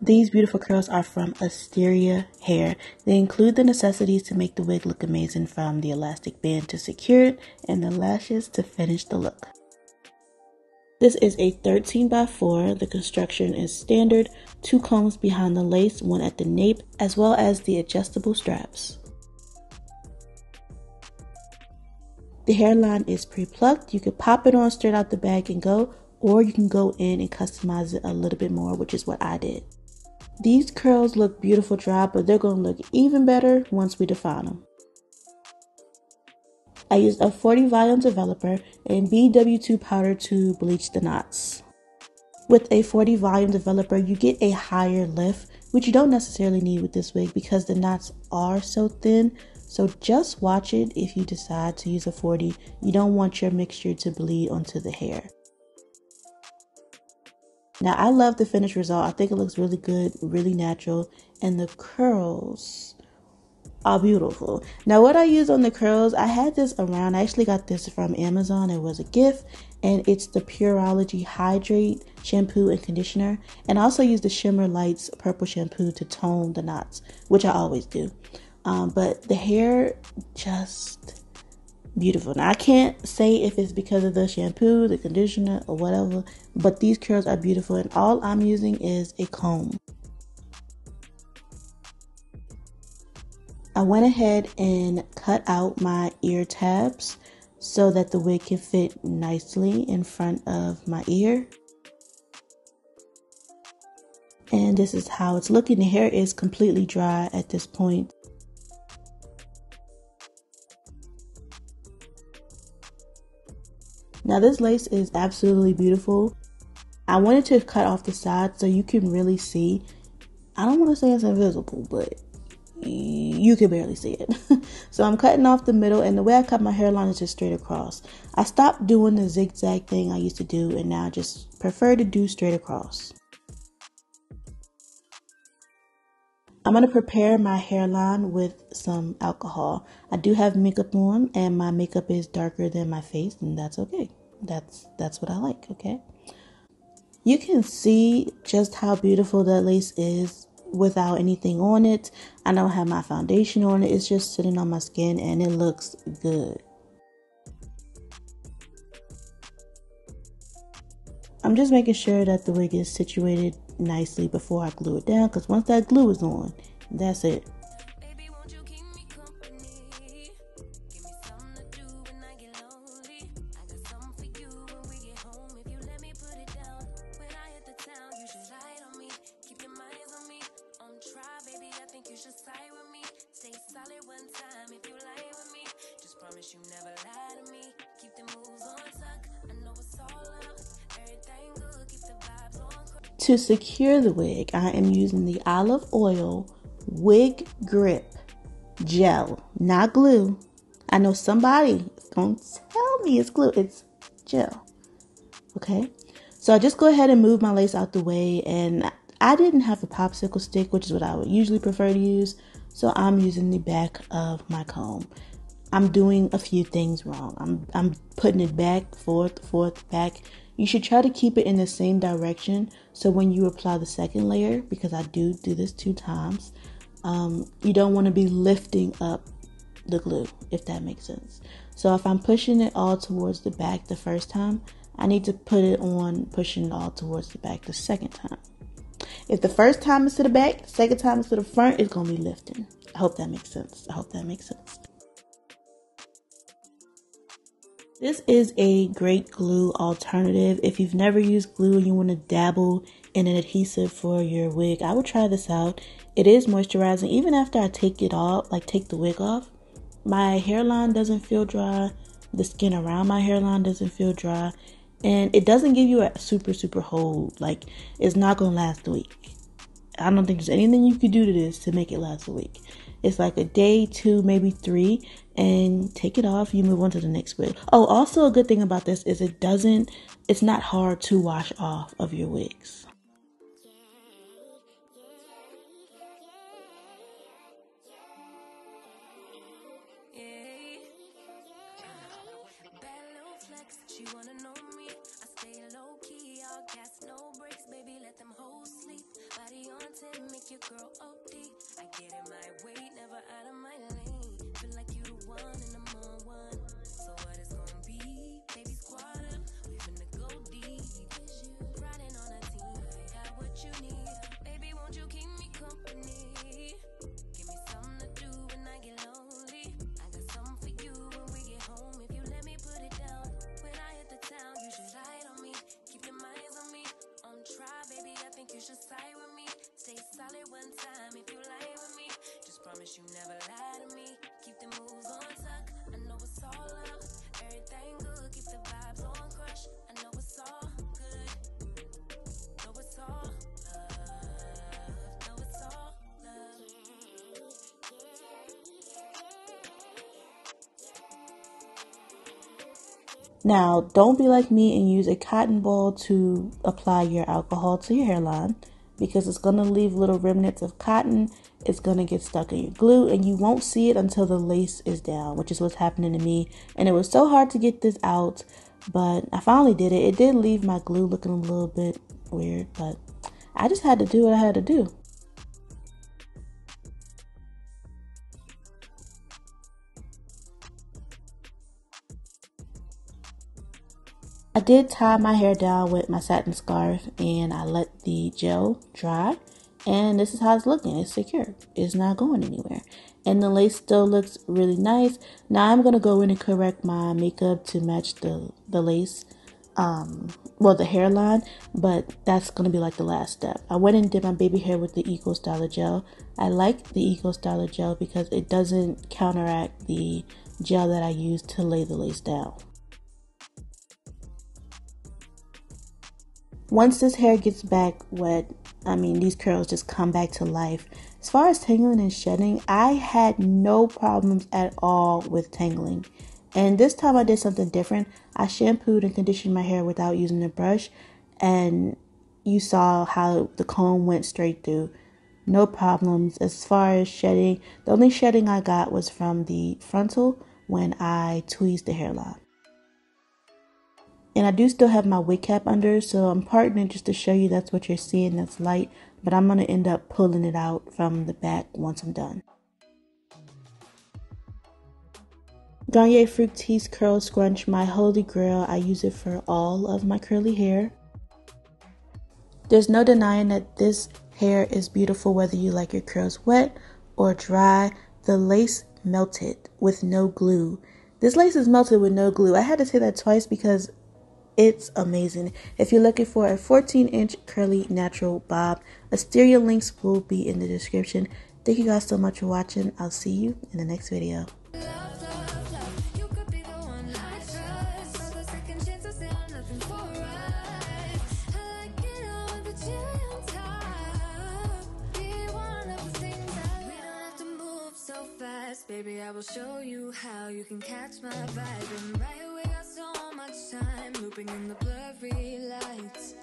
These beautiful curls are from Asteria Hair. They include the necessities to make the wig look amazing from the elastic band to secure it and the lashes to finish the look. This is a 13 by 4. The construction is standard, two combs behind the lace, one at the nape, as well as the adjustable straps. The hairline is pre-plucked. You can pop it on straight out the bag and go, or you can go in and customize it a little bit more, which is what I did. These curls look beautiful dry, but they're going to look even better once we define them. I used a 40 volume developer and BW2 powder to bleach the knots. With a 40 volume developer, you get a higher lift, which you don't necessarily need with this wig because the knots are so thin so just watch it if you decide to use a 40. You don't want your mixture to bleed onto the hair. Now I love the finished result. I think it looks really good, really natural, and the curls are beautiful. Now what I use on the curls, I had this around. I actually got this from Amazon. It was a gift and it's the Pureology Hydrate shampoo and conditioner. And I also use the Shimmer Lights purple shampoo to tone the knots, which I always do. Um, but the hair just beautiful. Now I can't say if it's because of the shampoo, the conditioner, or whatever, but these curls are beautiful, and all I'm using is a comb. I went ahead and cut out my ear tabs so that the wig can fit nicely in front of my ear. And this is how it's looking. The hair is completely dry at this point. Now this lace is absolutely beautiful. I wanted to cut off the sides so you can really see. I don't want to say it's invisible, but you can barely see it. so I'm cutting off the middle and the way I cut my hairline is just straight across. I stopped doing the zigzag thing I used to do and now I just prefer to do straight across. I'm going to prepare my hairline with some alcohol. I do have makeup on and my makeup is darker than my face and that's okay. That's that's what I like, okay? You can see just how beautiful that lace is without anything on it. I don't have my foundation on it. It's just sitting on my skin and it looks good. I'm just making sure that the wig is situated nicely before I glue it down because once that glue is on, that's it. To secure the wig, I am using the olive oil wig grip gel, not glue. I know somebody is going to tell me it's glue. It's gel. Okay. So I just go ahead and move my lace out the way. And I didn't have a popsicle stick, which is what I would usually prefer to use. So I'm using the back of my comb. I'm doing a few things wrong. I'm, I'm putting it back, forth, forth, back. You should try to keep it in the same direction. So when you apply the second layer, because I do do this two times, um, you don't want to be lifting up the glue, if that makes sense. So if I'm pushing it all towards the back the first time, I need to put it on pushing it all towards the back the second time. If the first time is to the back, second time is to the front, it's going to be lifting. I hope that makes sense. I hope that makes sense. This is a great glue alternative. If you've never used glue and you want to dabble in an adhesive for your wig, I would try this out. It is moisturizing even after I take it off, like take the wig off. My hairline doesn't feel dry. The skin around my hairline doesn't feel dry. And it doesn't give you a super, super hold. Like, it's not going to last a week. I don't think there's anything you could do to this to make it last a week. It's like a day, two, maybe three, and take it off. You move on to the next wig. Oh, also a good thing about this is it doesn't, it's not hard to wash off of your wigs. girl OD. I get in my way, never out of my one and I'm on one. So what it's gonna be? Baby, squad up, we finna go deep. Riding on a team, I got what you need. Baby, won't you keep me company? Give me something to do when I get lonely. I got something for you when we get home. If you let me put it down, when I hit the town, you should ride on me. Keep your minds on me. On try, baby, I think you should side with me. Stay solid one time if you lie with me. Just promise you never Now, don't be like me and use a cotton ball to apply your alcohol to your hairline because it's going to leave little remnants of cotton. It's going to get stuck in your glue and you won't see it until the lace is down, which is what's happening to me. And it was so hard to get this out, but I finally did it. It did leave my glue looking a little bit weird, but I just had to do what I had to do. I did tie my hair down with my satin scarf and I let the gel dry. And this is how it's looking. It's secure. It's not going anywhere. And the lace still looks really nice. Now I'm gonna go in and correct my makeup to match the the lace. Um, well, the hairline, but that's gonna be like the last step. I went and did my baby hair with the Eco Styler gel. I like the Eco Styler gel because it doesn't counteract the gel that I use to lay the lace down. Once this hair gets back wet, I mean, these curls just come back to life. As far as tangling and shedding, I had no problems at all with tangling. And this time I did something different. I shampooed and conditioned my hair without using a brush, and you saw how the comb went straight through. No problems. As far as shedding, the only shedding I got was from the frontal when I tweezed the hairline. And I do still have my wig cap under, so I'm parting it just to show you that's what you're seeing that's light, but I'm going to end up pulling it out from the back once I'm done. Garnier Fructis Curl Scrunch, my holy grail. I use it for all of my curly hair. There's no denying that this hair is beautiful whether you like your curls wet or dry. The lace melted with no glue. This lace is melted with no glue. I had to say that twice because it's amazing. If you're looking for a 14 inch curly natural bob, Asteria links will be in the description. Thank you guys so much for watching. I'll see you in the next video. Baby. I will show you how you can catch my vibe. And right time looping in the blurry lights.